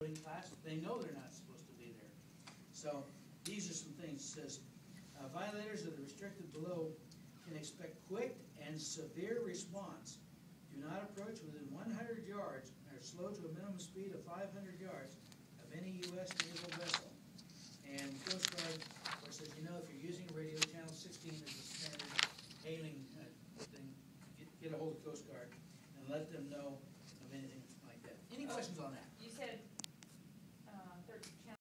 in class, they know they're not supposed to be there. So, these are some things, It says, uh, violators of the restricted below can expect quick and severe response. Do not approach within one hundred yards, and are slow to a minimum speed of five hundred yards of any US naval vessel. And Coast Guard, of course, says, you know, if you're using radio, channel sixteen as a standard hailing uh, thing, get, get a hold of Coast Guard and let them know of anything